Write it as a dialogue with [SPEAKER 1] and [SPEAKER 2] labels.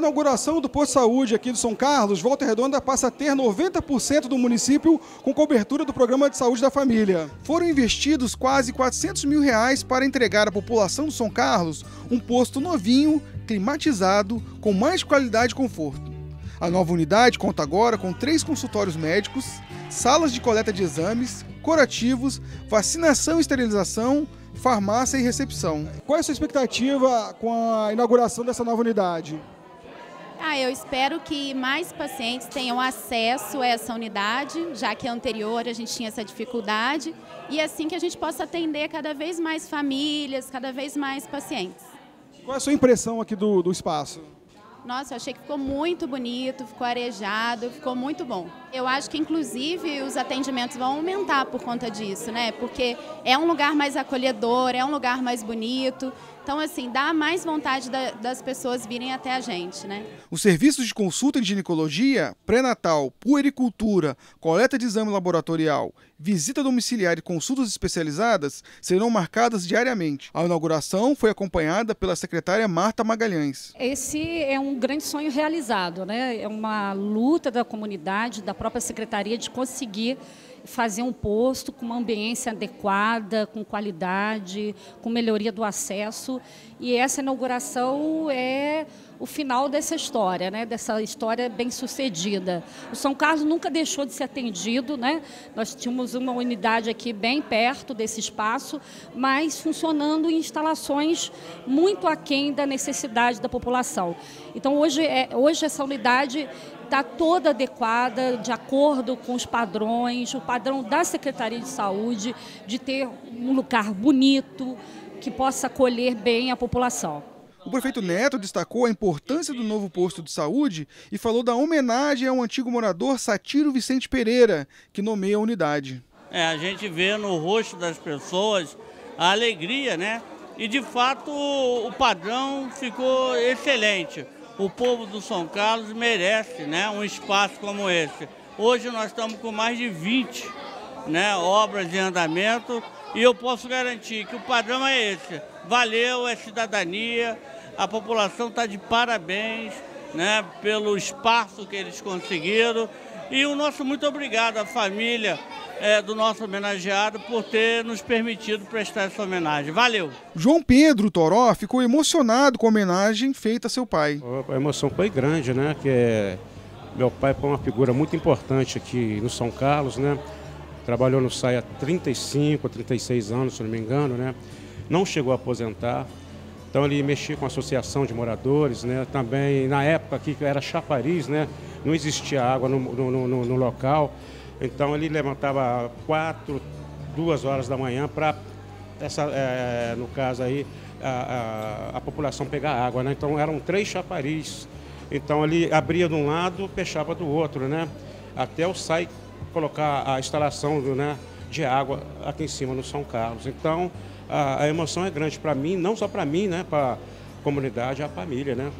[SPEAKER 1] Inauguração do posto de saúde aqui do São Carlos, Volta Redonda passa a ter 90% do município com cobertura do programa de saúde da família. Foram investidos quase 400 mil reais para entregar à população do São Carlos um posto novinho, climatizado, com mais qualidade e conforto. A nova unidade conta agora com três consultórios médicos, salas de coleta de exames, curativos, vacinação e esterilização, farmácia e recepção. Qual é a sua expectativa com a inauguração dessa nova unidade?
[SPEAKER 2] Ah, eu espero que mais pacientes tenham acesso a essa unidade, já que anterior a gente tinha essa dificuldade, e assim que a gente possa atender cada vez mais famílias, cada vez mais pacientes.
[SPEAKER 1] Qual é a sua impressão aqui do, do espaço?
[SPEAKER 2] Nossa, eu achei que ficou muito bonito, ficou arejado, ficou muito bom. Eu acho que, inclusive, os atendimentos vão aumentar por conta disso, né? Porque é um lugar mais acolhedor, é um lugar mais bonito. Então, assim, dá mais vontade da, das pessoas virem até a gente, né?
[SPEAKER 1] Os serviços de consulta em ginecologia, pré-natal, puericultura, coleta de exame laboratorial, visita domiciliar e consultas especializadas serão marcadas diariamente. A inauguração foi acompanhada pela secretária Marta Magalhães.
[SPEAKER 3] Esse é um grande sonho realizado, né? É uma luta da comunidade, da própria secretaria de conseguir fazer um posto com uma ambiência adequada, com qualidade, com melhoria do acesso. E essa inauguração é o final dessa história, né? dessa história bem sucedida. O São Carlos nunca deixou de ser atendido, né? nós tínhamos uma unidade aqui bem perto desse espaço, mas funcionando em instalações muito aquém da necessidade da população. Então, hoje, é, hoje essa unidade está toda adequada, de acordo com os padrões, o padrão da Secretaria de Saúde, de ter um lugar bonito, que possa acolher bem a população.
[SPEAKER 1] O prefeito Neto destacou a importância do novo posto de saúde e falou da homenagem ao antigo morador Satiro Vicente Pereira, que nomeia a unidade.
[SPEAKER 4] É, a gente vê no rosto das pessoas a alegria, né? E de fato o padrão ficou excelente. O povo do São Carlos merece né, um espaço como esse. Hoje nós estamos com mais de 20 né, obras em andamento e eu posso garantir que o padrão é esse. Valeu, é cidadania, a população está de parabéns né, pelo espaço que eles conseguiram. E o nosso muito obrigado à família é, do nosso homenageado por ter nos permitido prestar essa homenagem. Valeu!
[SPEAKER 1] João Pedro Toró ficou emocionado com a homenagem feita a seu pai.
[SPEAKER 5] A emoção foi grande, né? Que é... meu pai foi uma figura muito importante aqui no São Carlos, né? Trabalhou no SAI há 35, 36 anos, se não me engano, né? Não chegou a aposentar. Então ele mexia com a associação de moradores, né? Também na época aqui que era chafariz, né? Não existia água no, no, no, no local. Então ele levantava quatro, duas horas da manhã para essa, é, no caso aí, a, a, a, população pegar água, né? Então eram três chafariz. Então ele abria de um lado, fechava do outro, né? Até o SAI colocar a instalação né, de água aqui em cima no São Carlos. Então, a, a emoção é grande para mim, não só para mim, né, para a comunidade, a família, né?